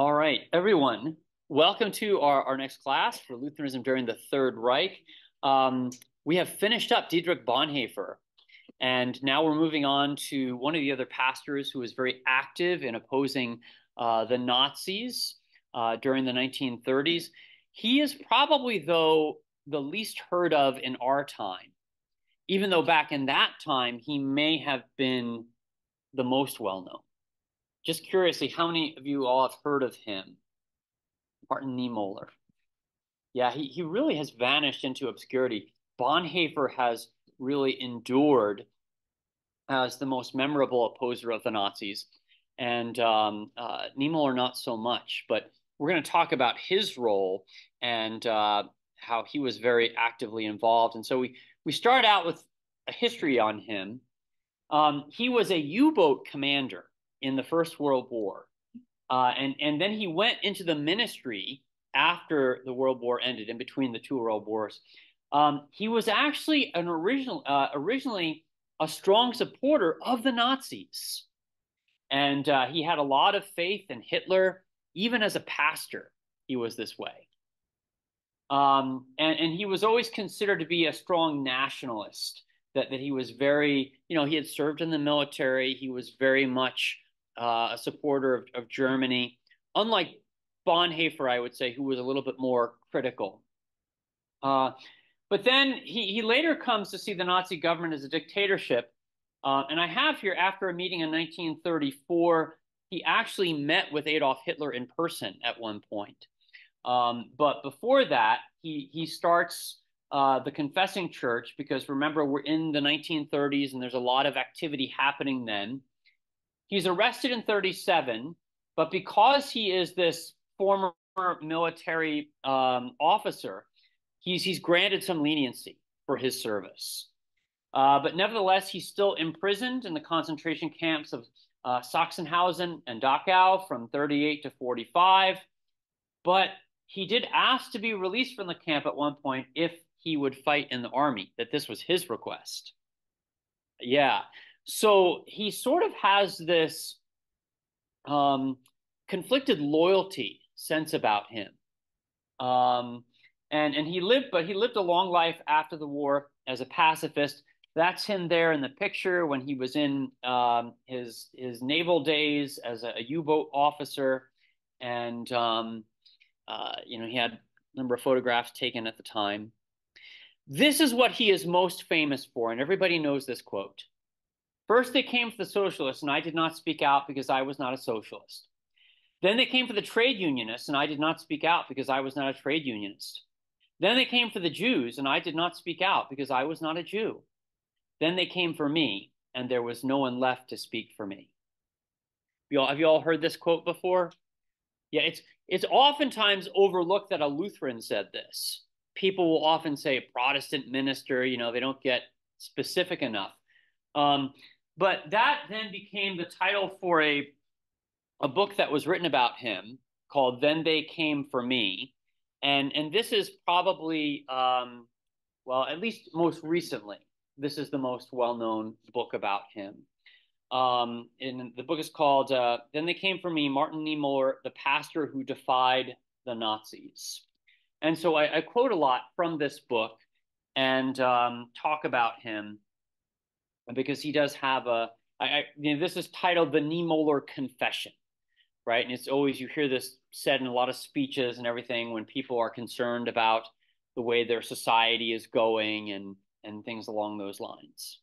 All right, everyone, welcome to our, our next class for Lutheranism during the Third Reich. Um, we have finished up Dietrich Bonhoeffer, and now we're moving on to one of the other pastors who was very active in opposing uh, the Nazis uh, during the 1930s. He is probably, though, the least heard of in our time, even though back in that time he may have been the most well known. Just curiously, how many of you all have heard of him? Martin Niemöller. Yeah, he, he really has vanished into obscurity. Bonhoeffer has really endured as the most memorable opposer of the Nazis, and um, uh, Niemöller not so much. But we're going to talk about his role and uh, how he was very actively involved. And so we we start out with a history on him. Um, he was a U-boat commander in the First World War. Uh, and, and then he went into the ministry after the World War ended, in between the two World Wars. Um, he was actually an original, uh, originally a strong supporter of the Nazis. And uh, he had a lot of faith in Hitler, even as a pastor, he was this way. Um, and, and he was always considered to be a strong nationalist, that, that he was very, you know, he had served in the military, he was very much uh, a supporter of, of Germany, unlike Bonhoeffer, I would say, who was a little bit more critical. Uh, but then he, he later comes to see the Nazi government as a dictatorship. Uh, and I have here, after a meeting in 1934, he actually met with Adolf Hitler in person at one point. Um, but before that, he, he starts uh, the Confessing Church because remember, we're in the 1930s and there's a lot of activity happening then. He's arrested in 37, but because he is this former military um, officer, he's he's granted some leniency for his service. Uh, but nevertheless, he's still imprisoned in the concentration camps of uh, Sachsenhausen and Dachau from 38 to 45. But he did ask to be released from the camp at one point if he would fight in the army, that this was his request. Yeah. So he sort of has this um, conflicted loyalty sense about him. Um, and and he lived, but he lived a long life after the war as a pacifist. That's him there in the picture when he was in um, his his naval days as a, a U-boat officer, and um, uh, you know he had a number of photographs taken at the time. This is what he is most famous for, and everybody knows this quote. First, they came for the socialists, and I did not speak out because I was not a socialist. Then they came for the trade unionists, and I did not speak out because I was not a trade unionist. Then they came for the Jews, and I did not speak out because I was not a Jew. Then they came for me, and there was no one left to speak for me. You all, have you all heard this quote before? Yeah, it's it's oftentimes overlooked that a Lutheran said this. People will often say Protestant minister, you know, they don't get specific enough. Um, but that then became the title for a, a book that was written about him called Then They Came for Me. And, and this is probably, um, well, at least most recently, this is the most well known book about him. Um, and the book is called uh, Then They Came for Me Martin Niemöller, the pastor who defied the Nazis. And so I, I quote a lot from this book and um, talk about him because he does have a. I, I you know, this is titled the Niemöller Confession, right? And it's always you hear this said in a lot of speeches and everything when people are concerned about the way their society is going and and things along those lines.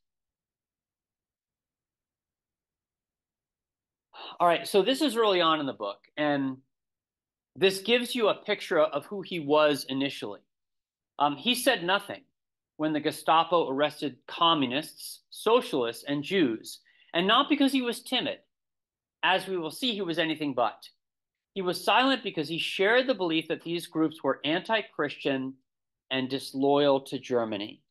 All right, so this is early on in the book, and this gives you a picture of who he was initially. Um, he said nothing when the Gestapo arrested communists, socialists, and Jews, and not because he was timid. As we will see, he was anything but. He was silent because he shared the belief that these groups were anti Christian and disloyal to Germany.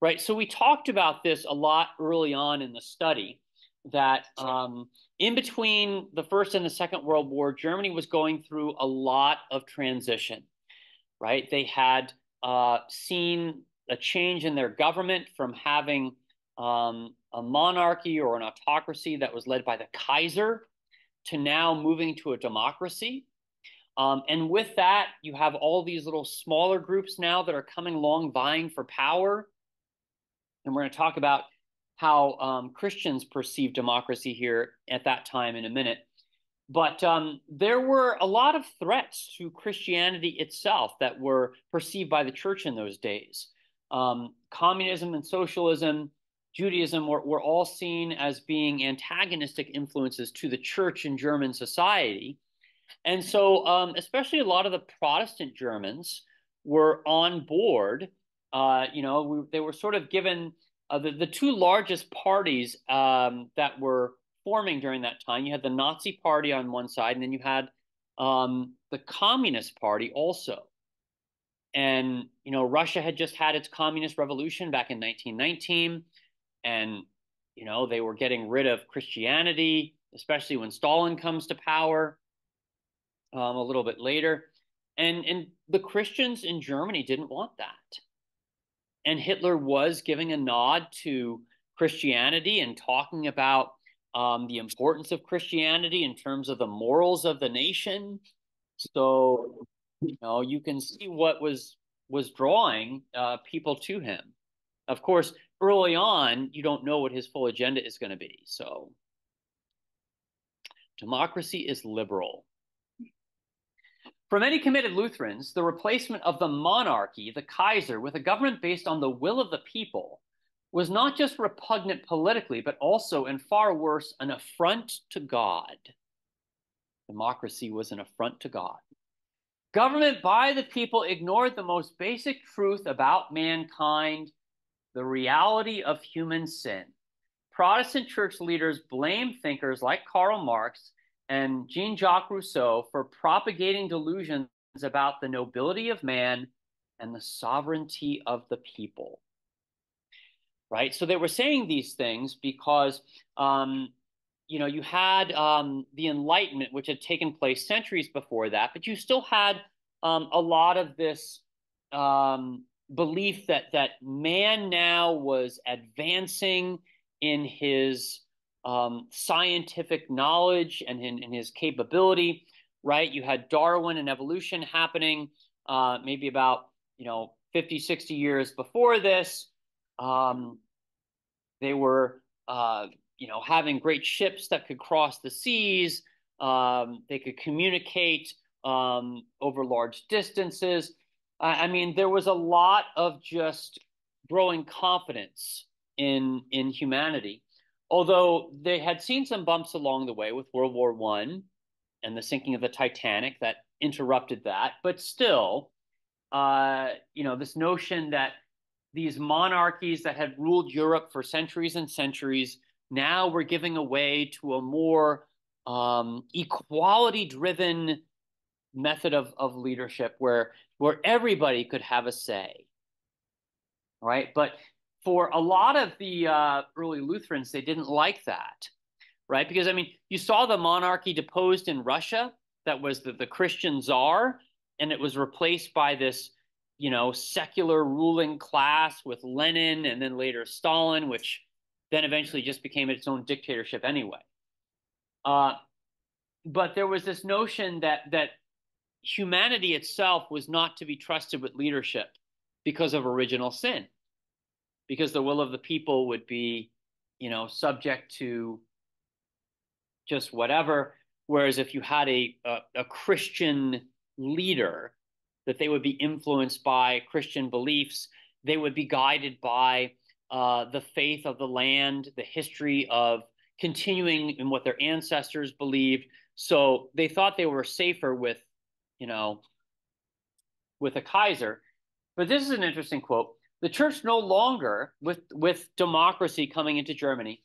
Right, so we talked about this a lot early on in the study that um, in between the First and the Second World War, Germany was going through a lot of transition, right? They had uh, seen a change in their government from having um, a monarchy or an autocracy that was led by the Kaiser to now moving to a democracy. Um, and with that, you have all these little smaller groups now that are coming along vying for power. And we're going to talk about how um, Christians perceive democracy here at that time in a minute. But um, there were a lot of threats to Christianity itself that were perceived by the church in those days. Um, communism and socialism, Judaism were, were all seen as being antagonistic influences to the church in German society. And so, um, especially a lot of the Protestant Germans were on board. Uh, you know, we, they were sort of given uh, the, the two largest parties um, that were forming during that time. You had the Nazi Party on one side, and then you had um, the Communist Party also. And you know, Russia had just had its communist revolution back in 1919, and you know they were getting rid of Christianity, especially when Stalin comes to power um, a little bit later. And and the Christians in Germany didn't want that. And Hitler was giving a nod to Christianity and talking about um, the importance of Christianity in terms of the morals of the nation. So, you know, you can see what was was drawing uh, people to him. Of course, early on, you don't know what his full agenda is going to be. So, democracy is liberal. For many committed Lutherans, the replacement of the monarchy, the Kaiser, with a government based on the will of the people was not just repugnant politically, but also, and far worse, an affront to God. Democracy was an affront to God. Government by the people ignored the most basic truth about mankind, the reality of human sin. Protestant church leaders blamed thinkers like Karl Marx and Jean Jacques Rousseau for propagating delusions about the nobility of man and the sovereignty of the people. Right? So they were saying these things because, um, you know, you had um, the Enlightenment, which had taken place centuries before that, but you still had um, a lot of this um, belief that that man now was advancing in his um, scientific knowledge and in, in, his capability, right? You had Darwin and evolution happening uh, maybe about, you know, 50, 60 years before this. Um, they were, uh, you know, having great ships that could cross the seas. Um, they could communicate um, over large distances. I mean, there was a lot of just growing confidence in in humanity although they had seen some bumps along the way with World War One and the sinking of the Titanic that interrupted that, but still, uh, you know, this notion that these monarchies that had ruled Europe for centuries and centuries now we're giving away to a more um, equality-driven method of, of leadership where where everybody could have a say. Right? But for a lot of the uh, early Lutherans, they didn't like that, right? Because I mean, you saw the monarchy deposed in Russia, that was the, the Christian czar, and it was replaced by this, you know, secular ruling class with Lenin and then later Stalin, which then eventually just became its own dictatorship anyway. Uh, but there was this notion that that humanity itself was not to be trusted with leadership because of original sin because the will of the people would be, you know, subject to just whatever. Whereas if you had a, a, a Christian leader, that they would be influenced by Christian beliefs, they would be guided by uh, the faith of the land, the history of continuing in what their ancestors believed. So they thought they were safer with, you know, with a Kaiser. But this is an interesting quote. The church no longer, with, with democracy coming into Germany,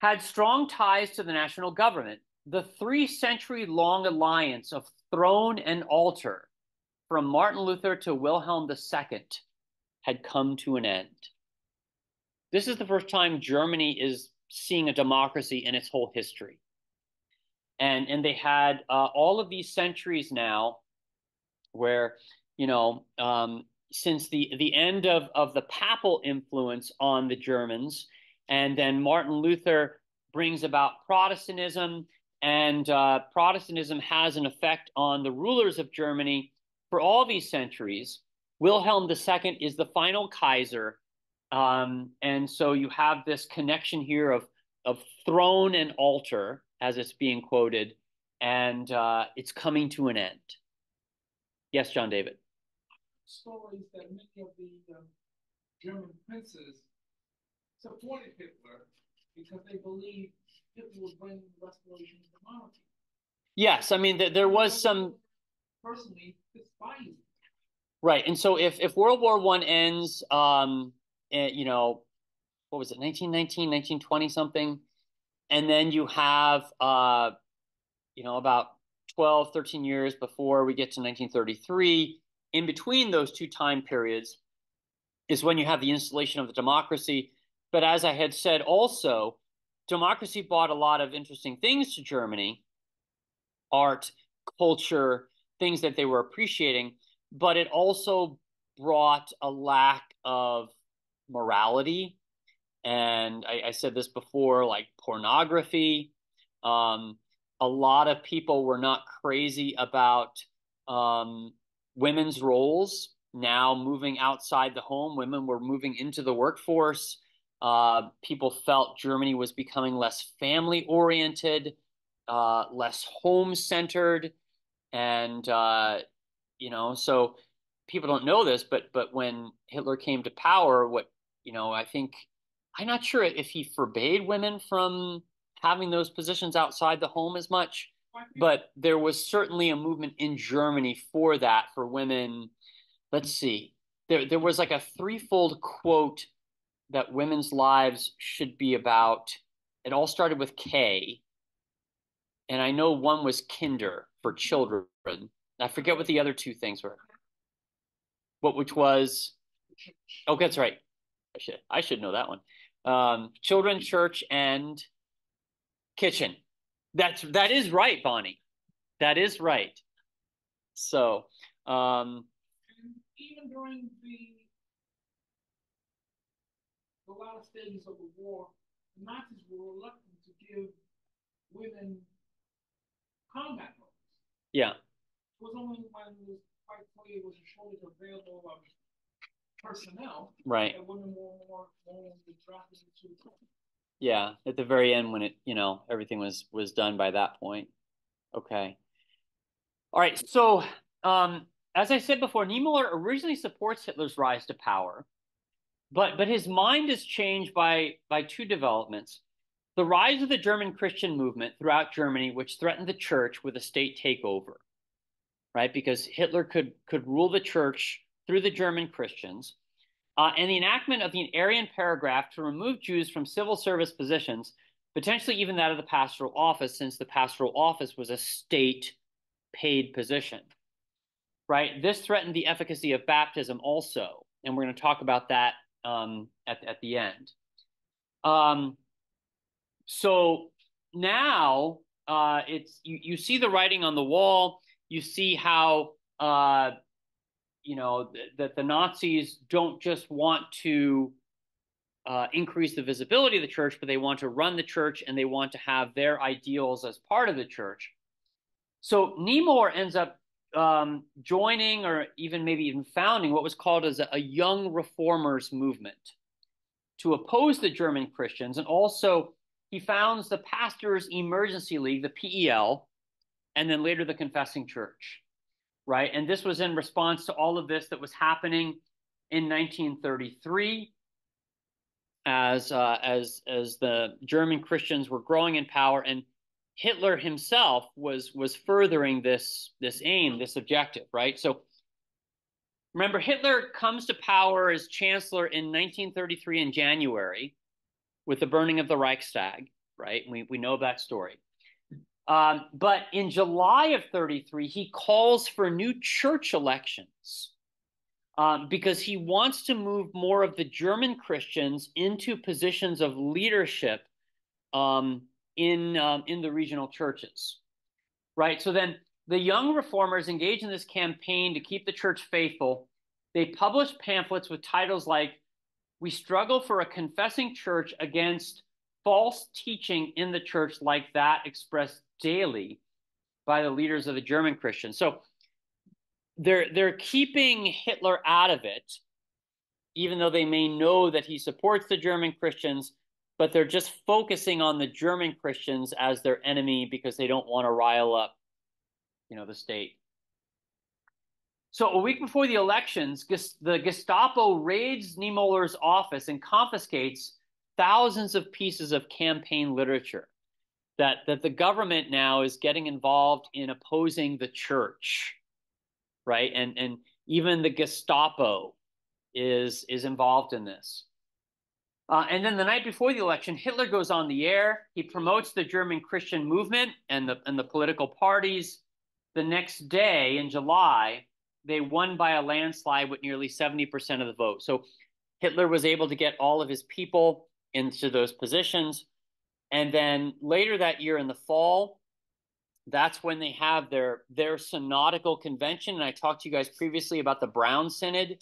had strong ties to the national government. The three century long alliance of throne and altar from Martin Luther to Wilhelm II had come to an end. This is the first time Germany is seeing a democracy in its whole history. And, and they had uh, all of these centuries now where, you know, um, since the the end of of the papal influence on the Germans, and then Martin Luther brings about Protestantism, and uh, Protestantism has an effect on the rulers of Germany for all these centuries. Wilhelm II is the final Kaiser. Um, and so you have this connection here of, of throne and altar, as it's being quoted, and uh, it's coming to an end. Yes, John David. Stories that many of the um, German princes supported Hitler because they believed Hitler would bring restoration the monarchy. Yes, I mean there was some personally despised. Right, and so if if World War One ends, um, you know, what was it, 1919, 1920 something, and then you have, uh, you know, about 12, 13 years before we get to 1933. In between those two time periods is when you have the installation of the democracy. But as I had said, also, democracy brought a lot of interesting things to Germany art, culture, things that they were appreciating, but it also brought a lack of morality. And I, I said this before like pornography. Um, a lot of people were not crazy about um, women's roles now moving outside the home. Women were moving into the workforce. Uh, people felt Germany was becoming less family oriented, uh, less home centered, and uh, you know, so people don't know this, but but when Hitler came to power, what you know, I think I'm not sure if he forbade women from having those positions outside the home as much, but there was certainly a movement in Germany for that for women. Let's see, there there was like a threefold quote that women's lives should be about. It all started with K, and I know one was Kinder for children. I forget what the other two things were. What which was? Oh, that's right. I should I should know that one. Um, children, church, and kitchen. That's that is right, Bonnie. That is right. So, um, even during the the latter stages of the war, the Nazis were reluctant to give women combat roles. Yeah. It was only when the quite clear was a shortage available personnel right. that women were more, more drafted into yeah, at the very end when it, you know, everything was was done by that point. Okay. All right. So, um, as I said before, Niemöller originally supports Hitler's rise to power, but but his mind is changed by by two developments: the rise of the German Christian movement throughout Germany, which threatened the church with a state takeover, right? Because Hitler could could rule the church through the German Christians uh, and the enactment of the Aryan paragraph to remove Jews from civil service positions, potentially even that of the pastoral office, since the pastoral office was a state paid position. Right? This threatened the efficacy of baptism also, and we're going to talk about that um, at, at the end. Um, so now uh, it's you, you see the writing on the wall. You see how uh, you know that the Nazis don't just want to uh, increase the visibility of the church, but they want to run the church and they want to have their ideals as part of the church. So Niemöller ends up um, joining or even maybe even founding what was called as a, a young reformers movement to oppose the German Christians. And also he founds the Pastors Emergency League, the PEL, and then later the Confessing Church right? And this was in response to all of this that was happening in 1933 as uh, as as the German Christians were growing in power and Hitler himself was was furthering this this aim, this objective, right? So remember Hitler comes to power as chancellor in 1933 in January with the burning of the Reichstag, right? We we know that story. Um, but in July of 33, he calls for new church elections um, because he wants to move more of the German Christians into positions of leadership um, in, um, in the regional churches. Right? So then the young reformers engage in this campaign to keep the church faithful. They publish pamphlets with titles like, We struggle for a confessing church against false teaching in the church like that expressed daily by the leaders of the German Christians. So they're they're keeping Hitler out of it, even though they may know that he supports the German Christians, but they're just focusing on the German Christians as their enemy because they don't want to rile up, you know, the state. So a week before the elections, the Gestapo raids Niemöller's office and confiscates thousands of pieces of campaign literature that, that the government now is getting involved in opposing the church, right? And, and even the Gestapo is, is involved in this. Uh, and then the night before the election, Hitler goes on the air. He promotes the German Christian movement and the, and the political parties. The next day in July, they won by a landslide with nearly 70% of the vote. So Hitler was able to get all of his people into those positions. And then later that year in the fall, that's when they have their their synodical convention. And I talked to you guys previously about the Brown Synod,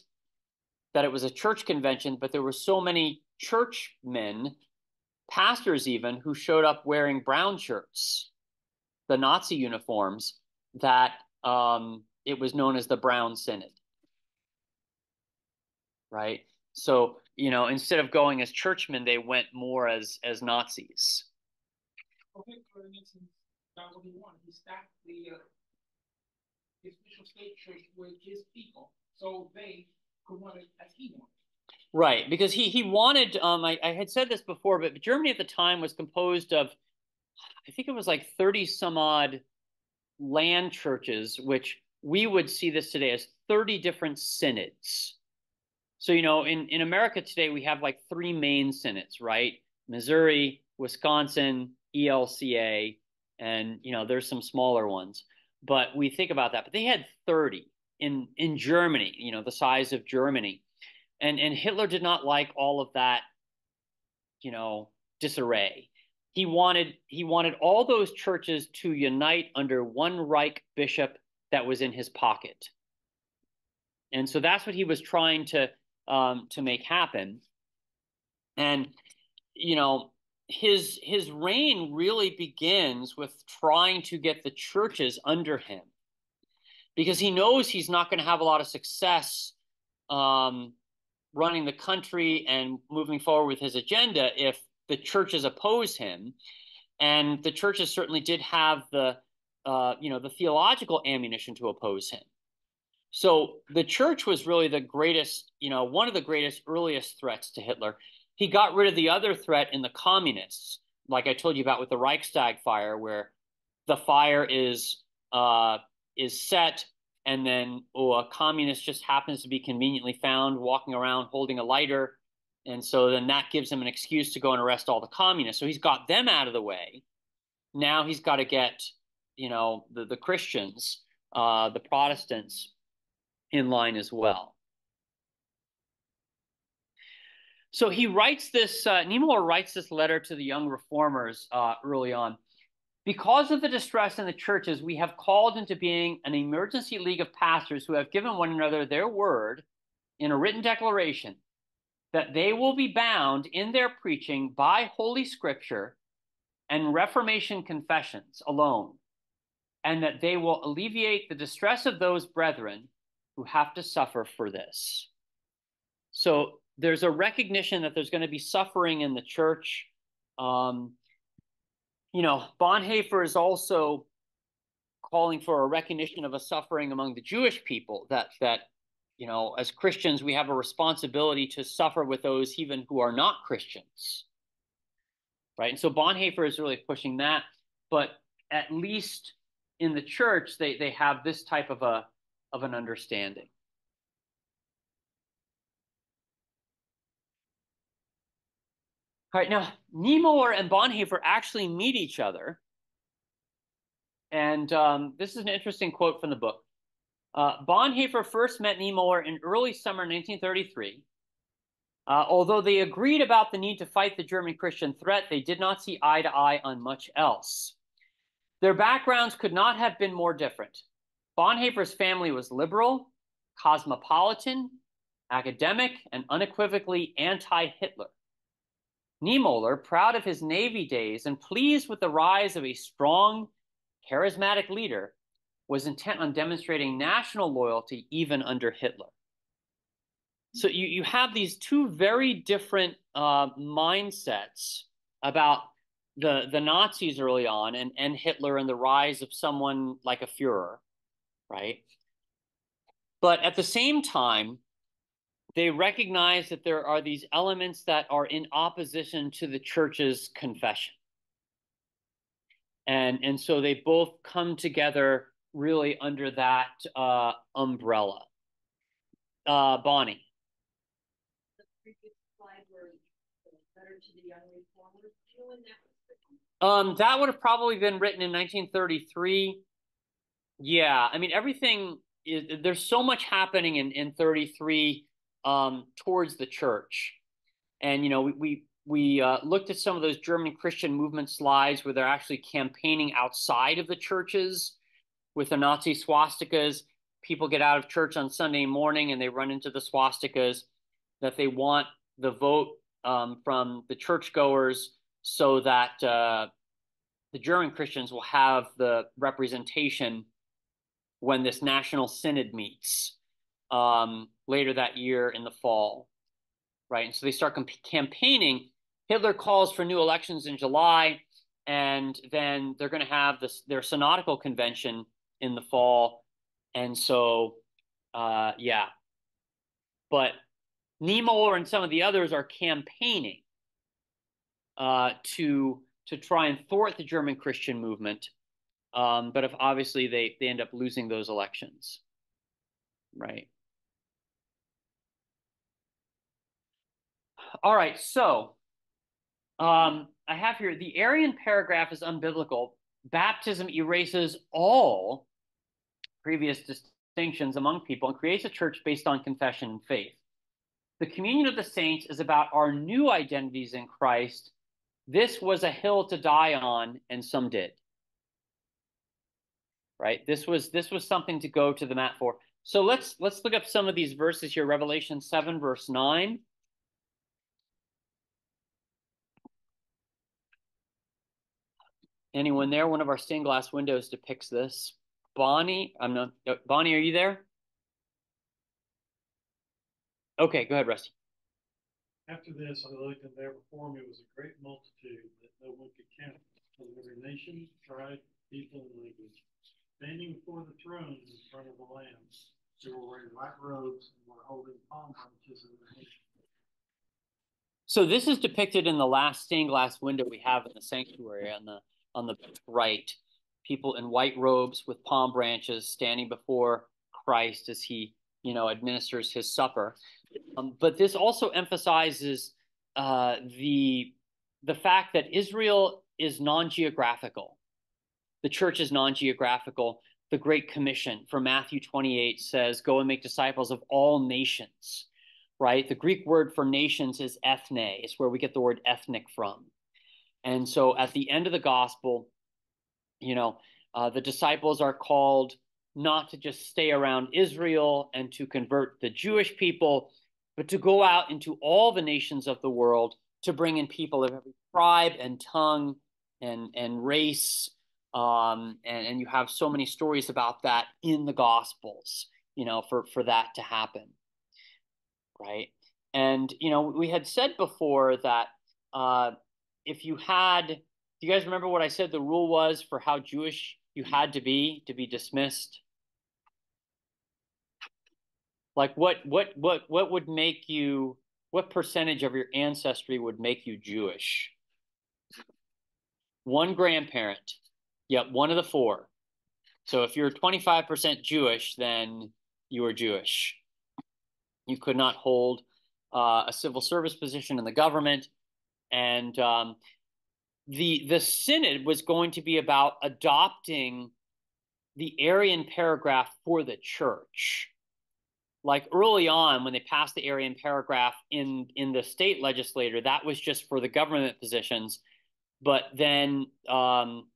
that it was a church convention, but there were so many churchmen, pastors even, who showed up wearing brown shirts, the Nazi uniforms, that um, it was known as the Brown Synod. Right? So, you know, instead of going as churchmen, they went more as as Nazis. Okay, for instance, that what he. He stacked the uh, his official state church with his people, so they could run it as he wanted. Right, because he he wanted. Um, I, I had said this before, but Germany at the time was composed of, I think it was like thirty some odd land churches, which we would see this today as thirty different synods. So, you know, in, in America today, we have like three main synods, right? Missouri, Wisconsin, ELCA, and, you know, there's some smaller ones. But we think about that. But they had 30 in, in Germany, you know, the size of Germany. And, and Hitler did not like all of that, you know, disarray. He wanted he wanted all those churches to unite under one Reich bishop that was in his pocket. And so that's what he was trying to um, to make happen. And you know, his his reign really begins with trying to get the churches under him, because he knows he's not going to have a lot of success um, running the country and moving forward with his agenda if the churches oppose him. And the churches certainly did have the uh, you know the theological ammunition to oppose him. So the church was really the greatest, you know, one of the greatest earliest threats to Hitler. He got rid of the other threat in the communists, like I told you about with the Reichstag fire, where the fire is uh, is set, and then oh, a communist just happens to be conveniently found walking around holding a lighter, and so then that gives him an excuse to go and arrest all the communists. So he's got them out of the way. Now he's got to get, you know, the the Christians, uh, the Protestants in line as well. So he writes this, uh, writes this letter to the young reformers uh, early on. Because of the distress in the churches, we have called into being an emergency league of pastors who have given one another their word in a written declaration that they will be bound in their preaching by Holy Scripture and Reformation confessions alone, and that they will alleviate the distress of those brethren who have to suffer for this. So there's a recognition that there's going to be suffering in the church. Um, you know, Bonhoeffer is also calling for a recognition of a suffering among the Jewish people that that you know, as Christians, we have a responsibility to suffer with those even who are not Christians. Right. And so Bonhoeffer is really pushing that. But at least in the church, they, they have this type of a of an understanding. All right, now Niemöller and Bonhoeffer actually meet each other. And um, this is an interesting quote from the book. Uh, Bonhoeffer first met Niemöller in early summer 1933. Uh, although they agreed about the need to fight the German Christian threat, they did not see eye to eye on much else. Their backgrounds could not have been more different. Bonhoeffer's family was liberal, cosmopolitan, academic, and unequivocally anti Hitler. Niemöller, proud of his Navy days and pleased with the rise of a strong, charismatic leader, was intent on demonstrating national loyalty even under Hitler. So you, you have these two very different uh, mindsets about the, the Nazis early on and, and Hitler and the rise of someone like a Fuhrer, right? But at the same time, they recognize that there are these elements that are in opposition to the church's confession. And, and so they both come together really under that uh, umbrella. Uh, Bonnie. Um, that would have probably been written in 1933. Yeah, I mean everything is there's so much happening in in 33 um, towards the church, and you know we we, we uh, looked at some of those German Christian movement slides where they're actually campaigning outside of the churches with the Nazi swastikas. People get out of church on Sunday morning and they run into the swastikas that they want the vote um, from the churchgoers so that uh, the German Christians will have the representation when this national synod meets um, later that year in the fall, right? And so they start comp- campaigning. Hitler calls for new elections in July, and then they're going to have this their synodical convention in the fall, and so uh, yeah. But Niemöller and some of the others are campaigning uh, to to try and thwart the German Christian movement. Um, but if obviously they they end up losing those elections, right? All right, so um, I have here the Aryan paragraph is unbiblical. Baptism erases all previous distinctions among people and creates a church based on confession and faith. The communion of the saints is about our new identities in Christ this was a hill to die on, and some did. Right? This was this was something to go to the mat for. So let's let's look up some of these verses here. Revelation 7, verse 9. Anyone there? One of our stained glass windows depicts this. Bonnie, I'm not oh, Bonnie, are you there? Okay, go ahead, Rusty. After this, I looked, and there before me was a great multitude that no one could count, from every nation, tribe, people, and language, standing before the throne in front of the Lamb. They were wearing white robes and were holding palm branches in their hands. So this is depicted in the last stained glass window we have in the sanctuary on the on the right. People in white robes with palm branches standing before Christ as he, you know, administers his supper. Um, but this also emphasizes uh, the the fact that Israel is non-geographical. The church is non-geographical. The Great Commission from Matthew 28 says, "Go and make disciples of all nations." Right? The Greek word for nations is ethne. It's where we get the word ethnic from. And so, at the end of the gospel, you know, uh, the disciples are called not to just stay around Israel and to convert the Jewish people, but to go out into all the nations of the world to bring in people of every tribe and tongue and and race. Um, and, and you have so many stories about that in the Gospels, you know, for for that to happen, right? And you know, we had said before that uh, if you had, do you guys remember what I said? The rule was for how Jewish you had to be to be dismissed like what what what what would make you what percentage of your ancestry would make you Jewish? One grandparent. Yep, one of the four. So if you're 25% Jewish, then you are Jewish. You could not hold uh, a civil service position in the government. And um, the the synod was going to be about adopting the Aryan paragraph for the church like early on when they passed the Aryan paragraph in in the state legislature, that was just for the government positions, but then um,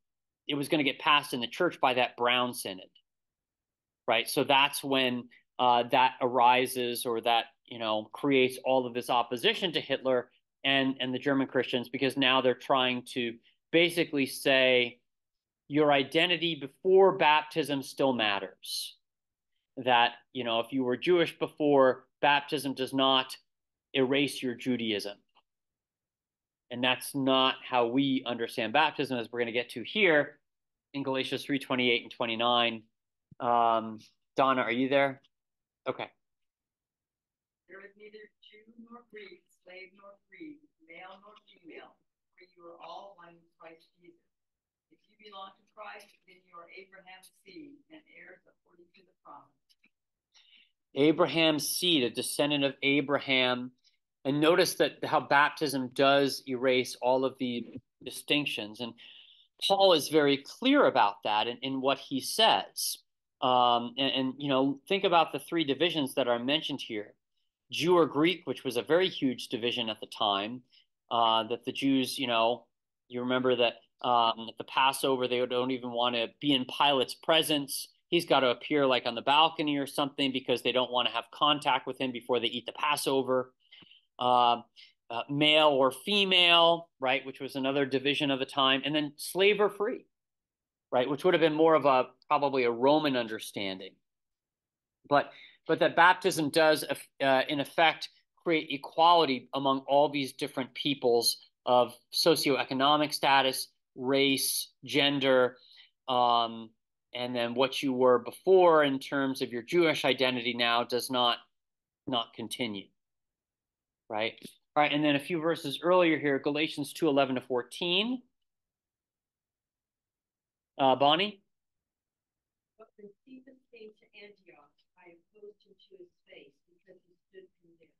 it was going to get passed in the church by that Brown synod, right? So that's when uh, that arises, or that you know creates all of this opposition to Hitler and and the German Christians because now they're trying to basically say your identity before baptism still matters. That, you know, if you were Jewish before, baptism does not erase your Judaism. And that's not how we understand baptism, as we're going to get to here in Galatians 3 28 and 29. Um, Donna, are you there? Okay. There is neither Jew nor Greek, slave nor free, male nor female, for you are all one in Christ Jesus. If you belong to Christ, then you are Abraham's seed and heirs according to the promise. Abraham's seed, a descendant of Abraham. And notice that how baptism does erase all of the distinctions. And Paul is very clear about that in, in what he says. Um, and, and, you know, think about the three divisions that are mentioned here Jew or Greek, which was a very huge division at the time, uh, that the Jews, you know, you remember that um, at the Passover, they don't even want to be in Pilate's presence. He's got to appear like on the balcony or something because they don't want to have contact with him before they eat the Passover. Uh, uh, male or female, right, which was another division of the time, and then slave or free, right, which would have been more of a probably a Roman understanding. But but that baptism does, uh, in effect, create equality among all these different peoples of socioeconomic status, race, gender, um, and then what you were before in terms of your Jewish identity now does not not continue. Right? All right, and then a few verses earlier here, Galatians 2, 11 to 14. Uh, Bonnie? But when Cephas came to Antioch, I opposed him to his face because he stood condemned.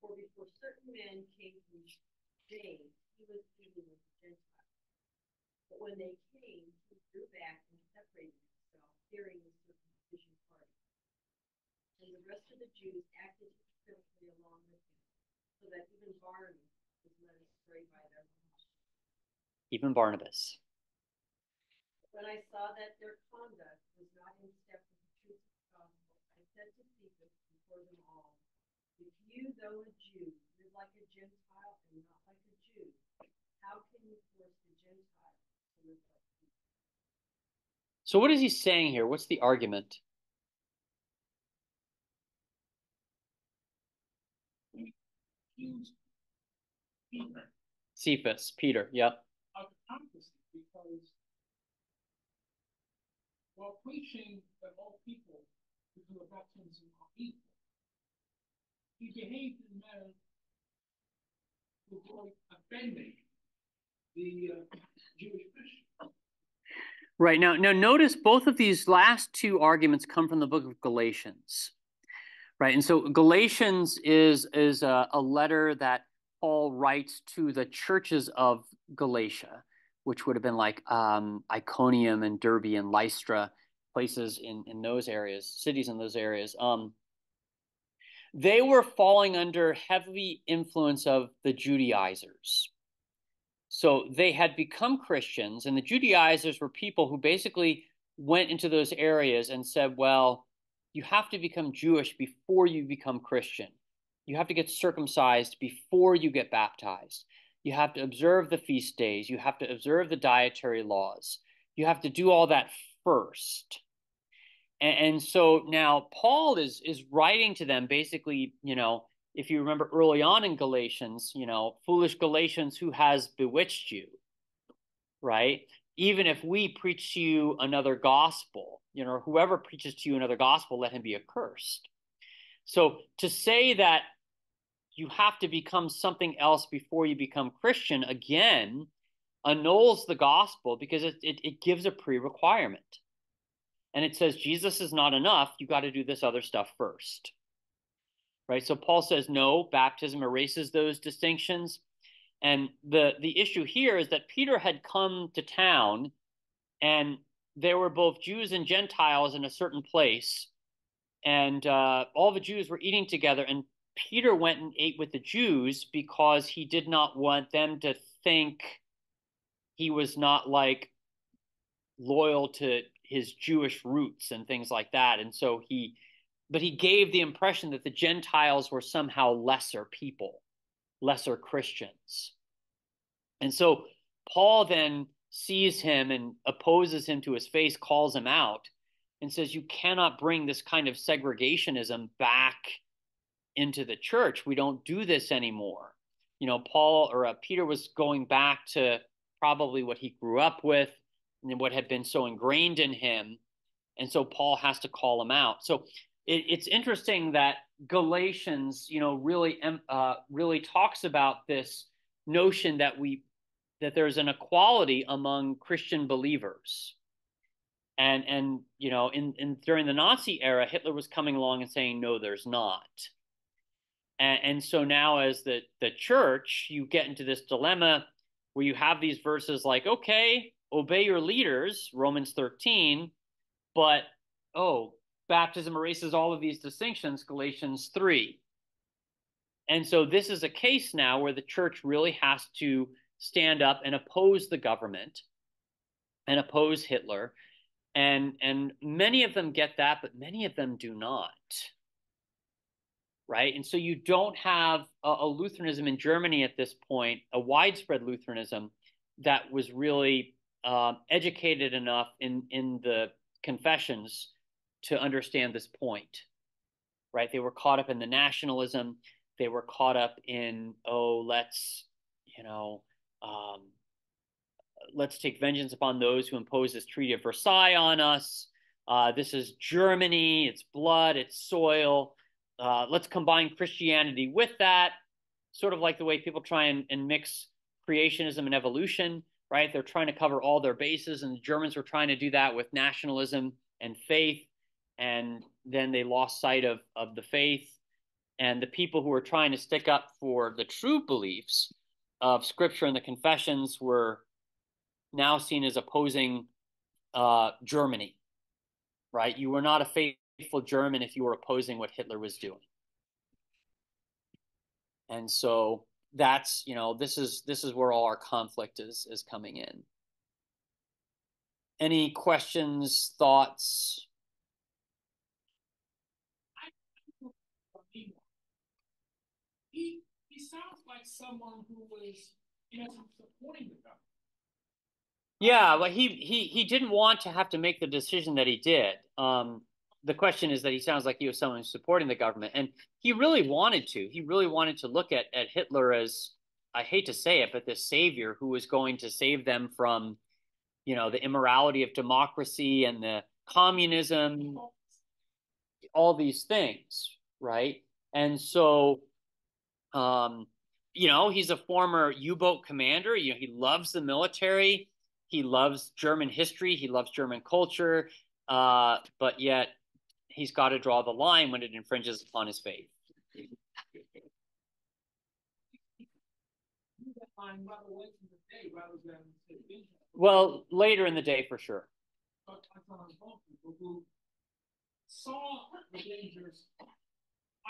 For before certain men came from James, he was with the Gentiles. But when they came, he drew back and separated himself, fearing the circumcision party. And the rest of the Jews acted hypocritically along with so that even Barnabas was led astray by their mouth. Even Barnabas. When I saw that their conduct was not in step with the truth of the gospel, I said to Cephas before them all, If you, though a Jew, live like a Gentile and not like a Jew, how can you force the Gentile to live like you? So, what is he saying here? What's the argument? Accused Peter Cephas, Peter, yep. of hypocrisy because while preaching that all people who do baptism are equal, he behaved in a manner to avoid offending the uh, Jewish Christians. Right now, now notice both of these last two arguments come from the book of Galatians, right? And so Galatians is is a, a letter that Paul writes to the churches of Galatia, which would have been like um, Iconium and Derbe and Lystra, places in in those areas, cities in those areas. Um, they were falling under heavy influence of the Judaizers. So they had become Christians, and the Judaizers were people who basically went into those areas and said, well, you have to become Jewish before you become Christian. You have to get circumcised before you get baptized. You have to observe the feast days. You have to observe the dietary laws. You have to do all that first. And, and so now Paul is is writing to them basically, you know, if you remember early on in Galatians, you know, foolish Galatians, who has bewitched you, right? Even if we preach to you another gospel, you know, whoever preaches to you another gospel, let him be accursed. So to say that you have to become something else before you become Christian, again, annuls the gospel because it, it, it gives a pre requirement. And it says Jesus is not enough. You got to do this other stuff first right? So Paul says no, baptism erases those distinctions. And the the issue here is that Peter had come to town and there were both Jews and Gentiles in a certain place. And uh, all the Jews were eating together. And Peter went and ate with the Jews because he did not want them to think he was not like loyal to his Jewish roots and things like that. And so he but he gave the impression that the Gentiles were somehow lesser people. Lesser Christians. And so Paul then sees him and opposes him to his face, calls him out, and says, You cannot bring this kind of segregationism back into the church. We don't do this anymore. You know, Paul or uh, Peter was going back to probably what he grew up with and what had been so ingrained in him. And so Paul has to call him out. So it, it's interesting that Galatians, you know, really uh, really talks about this notion that we that there's an equality among Christian believers. And and you know, in, in during the Nazi era, Hitler was coming along and saying, no, there's not. And, and so now, as the the church, you get into this dilemma where you have these verses like, okay, obey your leaders, Romans 13, but oh, baptism erases all of these distinctions, Galatians 3. And so this is a case now where the church really has to stand up and oppose the government and oppose Hitler. And, and many of them get that, but many of them do not. Right. And so you don't have a, a Lutheranism in Germany at this point, a widespread Lutheranism that was really uh, educated enough in, in the confessions to understand this point. Right. They were caught up in the nationalism. They were caught up in, oh, let's, you know, um, let's take vengeance upon those who impose this Treaty of Versailles on us. Uh, this is Germany, it's blood, it's soil. Uh, let's combine Christianity with that, sort of like the way people try and, and mix creationism and evolution, right? They're trying to cover all their bases, and the Germans were trying to do that with nationalism and faith, and then they lost sight of, of the faith. And the people who were trying to stick up for the true beliefs of Scripture and the confessions were now seen as opposing uh, Germany, right? You were not a faithful German if you were opposing what Hitler was doing. And so that's you know this is this is where all our conflict is is coming in. Any questions, thoughts? He he sounds like someone who was, in essence, supporting the government. Yeah, well, he he he didn't want to have to make the decision that he did. Um, the question is that he sounds like he was someone supporting the government, and he really wanted to. He really wanted to look at at Hitler as I hate to say it, but this savior who was going to save them from, you know, the immorality of democracy and the communism, all these things, right? And so um, you know, he's a former U-boat commander. You know, he loves the military. He loves German history. He loves German culture. Uh, but yet, he's got to draw the line when it infringes upon his faith. Well, later in the day, for sure. Saw the dangers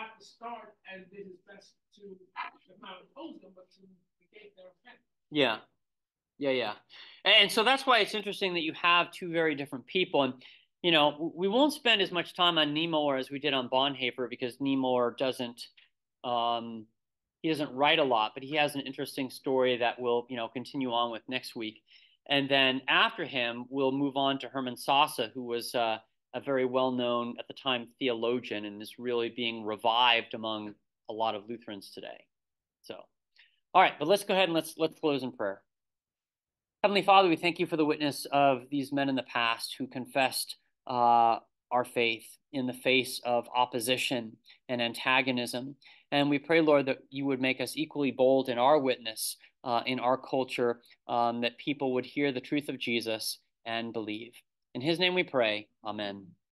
at the start and did his best to not oppose them, but to negate their effect. Yeah. Yeah, yeah. And so that's why it's interesting that you have two very different people. And, you know, we won't spend as much time on Niemöller as we did on Bonhoeffer because Niemöller doesn't, um, he doesn't write a lot, but he has an interesting story that we'll, you know, continue on with next week. And then after him, we'll move on to Hermann Sasse, who was uh, a very well known at the time theologian and is really being revived among a lot of Lutherans today. So, all right, but let's go ahead and let's let's close in prayer. Heavenly Father, we thank you for the witness of these men in the past who confessed uh, our faith in the face of opposition and antagonism. And we pray, Lord, that you would make us equally bold in our witness uh, in our culture, um, that people would hear the truth of Jesus and believe. In his name we pray. Amen.